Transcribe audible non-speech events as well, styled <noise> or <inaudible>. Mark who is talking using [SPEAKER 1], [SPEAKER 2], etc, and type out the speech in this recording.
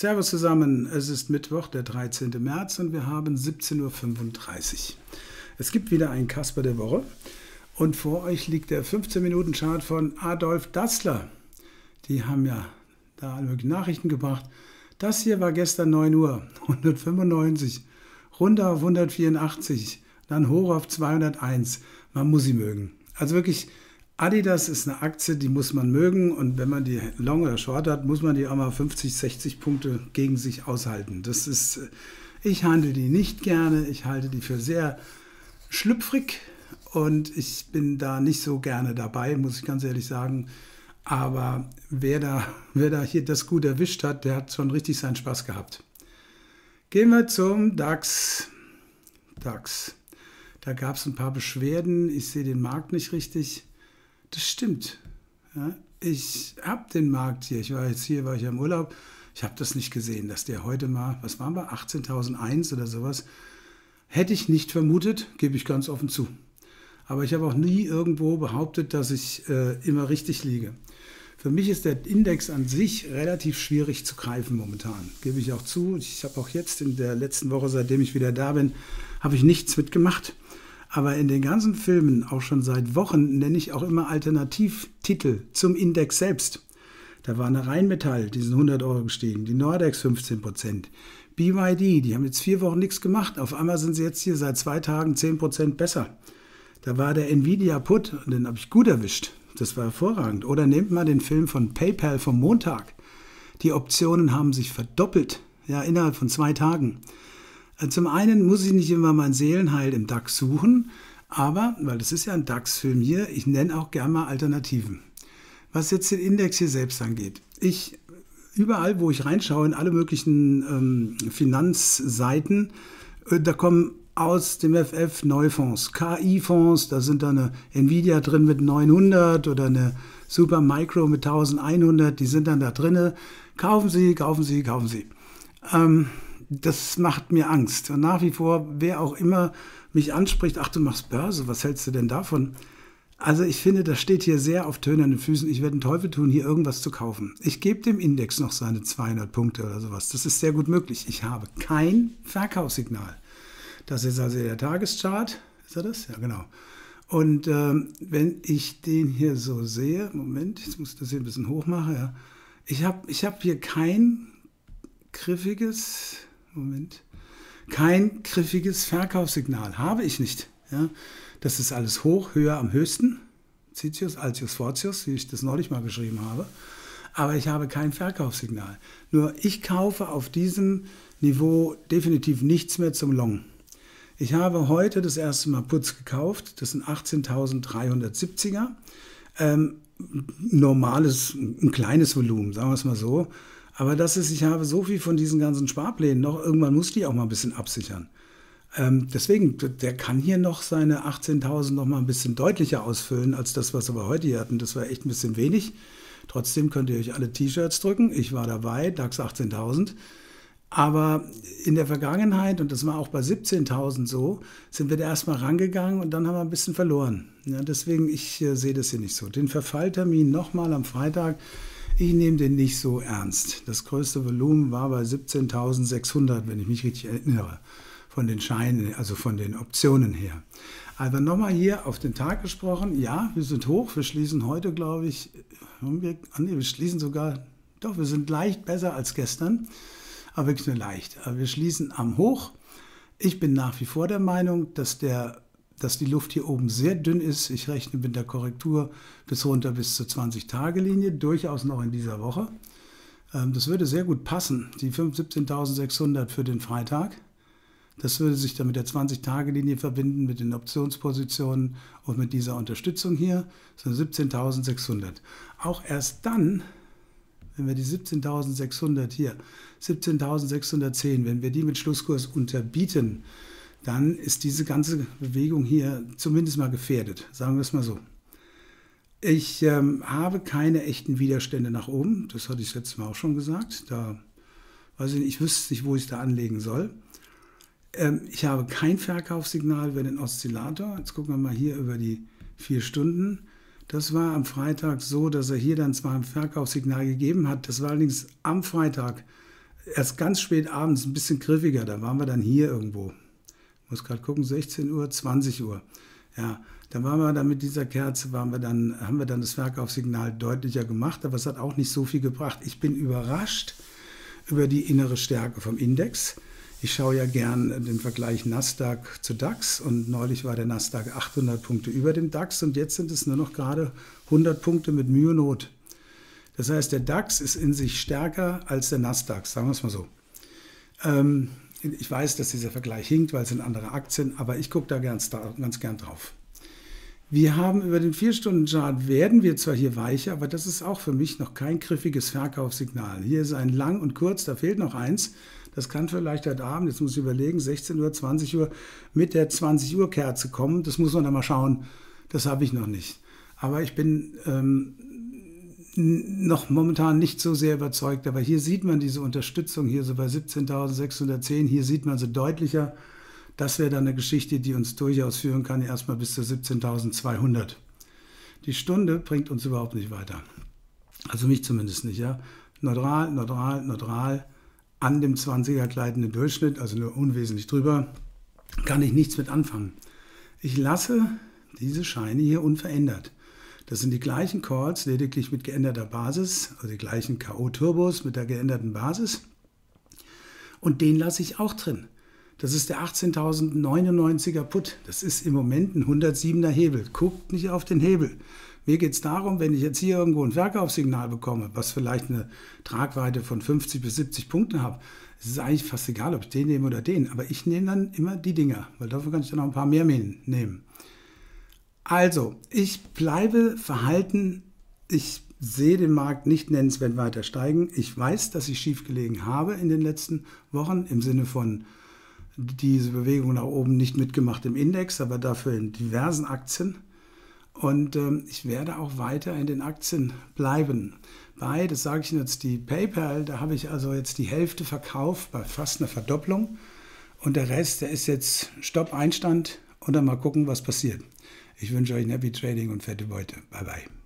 [SPEAKER 1] Servus zusammen, es ist Mittwoch, der 13. März und wir haben 17.35 Uhr. Es gibt wieder einen Kasper der Woche und vor euch liegt der 15-Minuten-Chart von Adolf Dassler. Die haben ja da alle möglichen Nachrichten gebracht. Das hier war gestern 9 Uhr, 195, runter auf 184, dann hoch auf 201. Man muss sie mögen. Also wirklich Adidas ist eine Aktie, die muss man mögen und wenn man die Long oder Short hat, muss man die auch mal 50, 60 Punkte gegen sich aushalten. Das ist, ich handle die nicht gerne, ich halte die für sehr schlüpfrig und ich bin da nicht so gerne dabei, muss ich ganz ehrlich sagen. Aber wer da, <laughs> wer da hier das gut erwischt hat, der hat schon richtig seinen Spaß gehabt. Gehen wir zum DAX. DAX. Da gab es ein paar Beschwerden. Ich sehe den Markt nicht richtig. Das stimmt. Ja, ich habe den Markt hier. Ich war jetzt hier, war ich im Urlaub. Ich habe das nicht gesehen, dass der heute mal, was waren wir, 18.001 oder sowas. Hätte ich nicht vermutet, gebe ich ganz offen zu. Aber ich habe auch nie irgendwo behauptet, dass ich äh, immer richtig liege. Für mich ist der Index an sich relativ schwierig zu greifen momentan, gebe ich auch zu. Ich habe auch jetzt in der letzten Woche, seitdem ich wieder da bin, habe ich nichts mitgemacht. Aber in den ganzen Filmen, auch schon seit Wochen, nenne ich auch immer Alternativtitel zum Index selbst. Da war eine Rheinmetall, die sind 100 Euro gestiegen, die Nordex 15 Prozent. BYD, die haben jetzt vier Wochen nichts gemacht. Auf einmal sind sie jetzt hier seit zwei Tagen 10 Prozent besser. Da war der Nvidia Put und den habe ich gut erwischt. Das war hervorragend. Oder nehmt mal den Film von PayPal vom Montag. Die Optionen haben sich verdoppelt, ja, innerhalb von zwei Tagen. Zum einen muss ich nicht immer mein Seelenheil im DAX suchen, aber, weil das ist ja ein DAX-Film hier, ich nenne auch gerne mal Alternativen. Was jetzt den Index hier selbst angeht. Ich, überall, wo ich reinschaue, in alle möglichen ähm, Finanzseiten, äh, da kommen aus dem FF Neufonds, KI-Fonds, da sind da eine Nvidia drin mit 900 oder eine Super Micro mit 1100, die sind dann da drin. Kaufen Sie, kaufen Sie, kaufen Sie. Ähm, das macht mir Angst. Und nach wie vor, wer auch immer mich anspricht, ach, du machst Börse, was hältst du denn davon? Also ich finde, das steht hier sehr auf tönernen Füßen. Ich werde einen Teufel tun, hier irgendwas zu kaufen. Ich gebe dem Index noch seine 200 Punkte oder sowas. Das ist sehr gut möglich. Ich habe kein Verkaufssignal. Das ist also der Tageschart. Ist er das? Ja, genau. Und ähm, wenn ich den hier so sehe, Moment, jetzt muss ich das hier ein bisschen hoch machen. Ja. Ich habe ich hab hier kein griffiges Moment, kein griffiges Verkaufssignal. Habe ich nicht. Ja? Das ist alles hoch, höher am höchsten. Citius, Altius, Fortius, wie ich das neulich mal geschrieben habe. Aber ich habe kein Verkaufssignal. Nur ich kaufe auf diesem Niveau definitiv nichts mehr zum Long. Ich habe heute das erste Mal Putz gekauft. Das sind 18.370er. Ähm, normales, ein kleines Volumen, sagen wir es mal so. Aber das ist, ich habe so viel von diesen ganzen Sparplänen noch, irgendwann muss die auch mal ein bisschen absichern. Ähm, deswegen, der kann hier noch seine 18.000 noch mal ein bisschen deutlicher ausfüllen als das, was wir heute hier hatten. Das war echt ein bisschen wenig. Trotzdem könnt ihr euch alle T-Shirts drücken. Ich war dabei, DAX 18.000. Aber in der Vergangenheit, und das war auch bei 17.000 so, sind wir da erstmal rangegangen und dann haben wir ein bisschen verloren. Ja, deswegen, ich äh, sehe das hier nicht so. Den Verfalltermin nochmal am Freitag ich nehme den nicht so ernst. Das größte Volumen war bei 17.600, wenn ich mich richtig erinnere, von den Scheinen, also von den Optionen her. Aber nochmal hier auf den Tag gesprochen, ja, wir sind hoch, wir schließen heute, glaube ich, wir, ah, nee, wir schließen sogar, doch, wir sind leicht besser als gestern, aber wirklich nur leicht. Aber wir schließen am Hoch. Ich bin nach wie vor der Meinung, dass der dass die Luft hier oben sehr dünn ist. Ich rechne mit der Korrektur bis runter bis zur 20-Tage-Linie, durchaus noch in dieser Woche. Ähm, das würde sehr gut passen, die 17.600 für den Freitag. Das würde sich dann mit der 20-Tage-Linie verbinden, mit den Optionspositionen und mit dieser Unterstützung hier. Sind 17.600. Auch erst dann, wenn wir die 17.600 hier, 17.610, wenn wir die mit Schlusskurs unterbieten, dann ist diese ganze Bewegung hier zumindest mal gefährdet, sagen wir es mal so. Ich ähm, habe keine echten Widerstände nach oben, das hatte ich letztes Mal auch schon gesagt. Da weiß ich nicht, ich wüsste nicht, wo ich da anlegen soll. Ähm, ich habe kein Verkaufssignal über den Oszillator. Jetzt gucken wir mal hier über die vier Stunden. Das war am Freitag so, dass er hier dann zwar ein Verkaufssignal gegeben hat. Das war allerdings am Freitag erst ganz spät abends ein bisschen griffiger. Da waren wir dann hier irgendwo. Muss gerade gucken, 16 Uhr, 20 Uhr. Ja, da waren wir dann mit dieser Kerze, waren wir dann, haben wir dann das Verkaufssignal deutlicher gemacht, aber es hat auch nicht so viel gebracht. Ich bin überrascht über die innere Stärke vom Index. Ich schaue ja gern den Vergleich Nasdaq zu DAX und neulich war der Nasdaq 800 Punkte über dem DAX und jetzt sind es nur noch gerade 100 Punkte mit Mühe und Not. Das heißt, der DAX ist in sich stärker als der Nasdaq, sagen wir es mal so. Ähm, ich weiß, dass dieser Vergleich hinkt, weil es sind andere Aktien, aber ich gucke da ganz, ganz gern drauf. Wir haben über den 4-Stunden-Chart, werden wir zwar hier weicher, aber das ist auch für mich noch kein griffiges Verkaufssignal. Hier ist ein lang und kurz, da fehlt noch eins. Das kann vielleicht heute Abend, jetzt muss ich überlegen, 16 Uhr, 20 Uhr mit der 20 Uhr Kerze kommen. Das muss man dann mal schauen. Das habe ich noch nicht. Aber ich bin ähm, noch momentan nicht so sehr überzeugt. Aber hier sieht man diese Unterstützung hier so bei 17.610. Hier sieht man sie deutlicher. Das wäre dann eine Geschichte, die uns durchaus führen kann, erstmal bis zu 17.200. Die Stunde bringt uns überhaupt nicht weiter. Also mich zumindest nicht, ja. Neutral, neutral, neutral, an dem 20er gleitenden Durchschnitt, also nur unwesentlich drüber, kann ich nichts mit anfangen. Ich lasse diese Scheine hier unverändert. Das sind die gleichen Calls, lediglich mit geänderter Basis, also die gleichen K.O.-Turbos mit der geänderten Basis. Und den lasse ich auch drin. Das ist der 18.099er Put. Das ist im Moment ein 107er Hebel. Guckt nicht auf den Hebel. Mir geht es darum, wenn ich jetzt hier irgendwo ein Verkaufssignal bekomme, was vielleicht eine Tragweite von 50 bis 70 Punkten habe, es ist eigentlich fast egal, ob ich den nehme oder den. Aber ich nehme dann immer die Dinger, weil dafür kann ich dann noch ein paar mehr nehmen. Also, ich bleibe verhalten. Ich sehe den Markt nicht nennenswert weiter steigen. Ich weiß, dass ich schief gelegen habe in den letzten Wochen im Sinne von diese Bewegung nach oben nicht mitgemacht im Index, aber dafür in diversen Aktien. Und ähm, ich werde auch weiter in den Aktien bleiben. Bei, das sage ich jetzt, die PayPal, da habe ich also jetzt die Hälfte verkauft bei fast einer Verdopplung. Und der Rest, der ist jetzt Stopp, Einstand und dann mal gucken, was passiert. Ich wünsche euch ein Happy Trading und fette Beute. Bye bye.